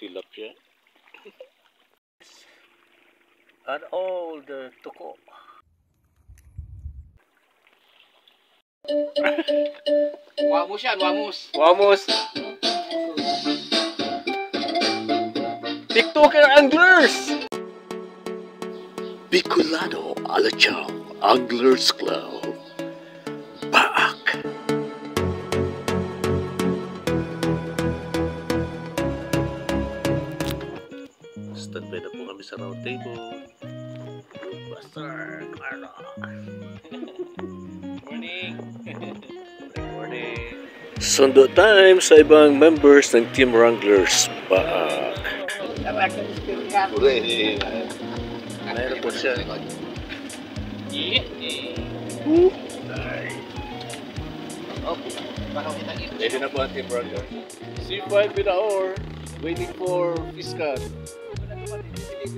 tilapia. And all the tuko. Wamos yan, wamos. Vamos! TikToker anglers! Bicolano Alachao Anglers Club. Standby na po kami sa round table. Buster Carlo. Morning. Good morning. Sundo time sa ibang members ng Team Wranglers. Baak. Mayroon po siya. Ready na po ang Team Wranglers. C5 Binaor. Waiting for Fiscal. Ah.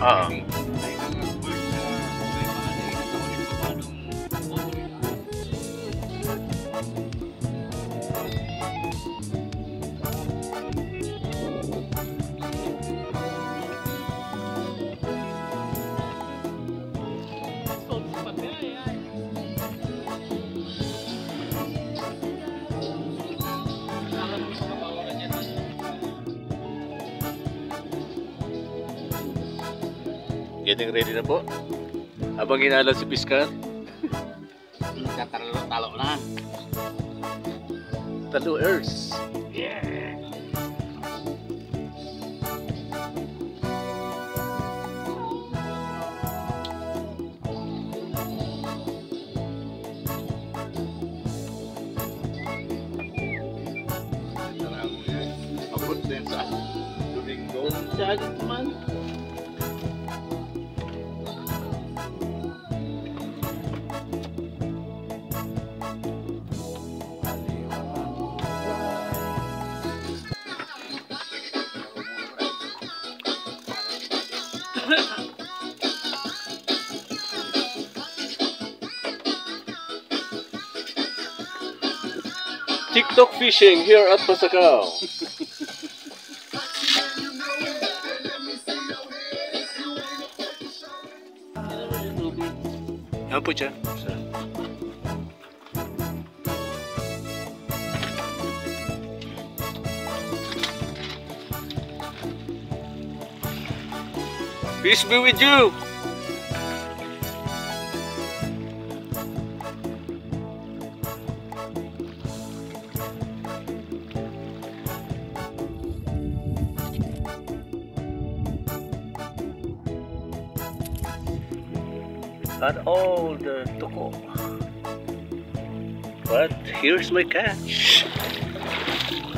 ah. Getting ready na po. Habang inala si Fiscal. Kataralo-talo na. Talo Earth. Abot din sa Domingo. Jalit man. TikTok fishing here at Pasacao. Siya? Peace be with you. and all the tuko. But here's my catch.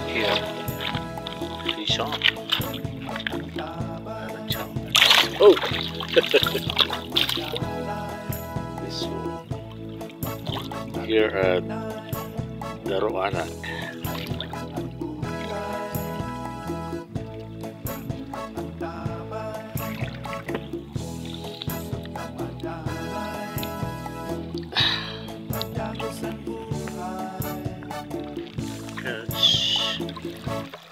Here. Fish on. Oh! this one. Here at Daroanak. Catch.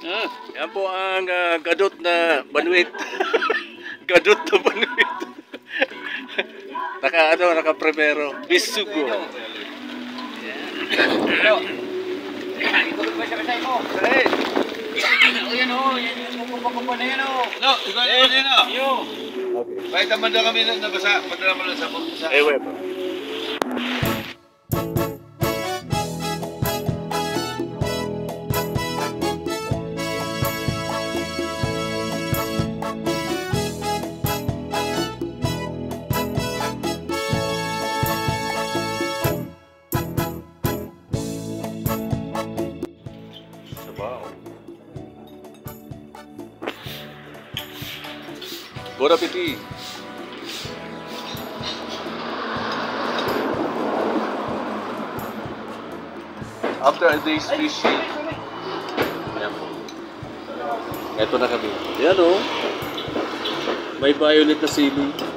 Ah, yan po ang ah, gadot na banwit. gadot na banwit. naka ano, naka primero. Bisugo. Ito ba siya kasay mo? Hey, Ayan o, yan yung kumpang na yan o. No, ikaw na yun o. Yo! Kahit naman daw kami na nabasa, padala mo lang sa sa eh, web. Bon appetit. After a day's fishing, ayan po. Ito na kami. Ayan o. May violet na sili.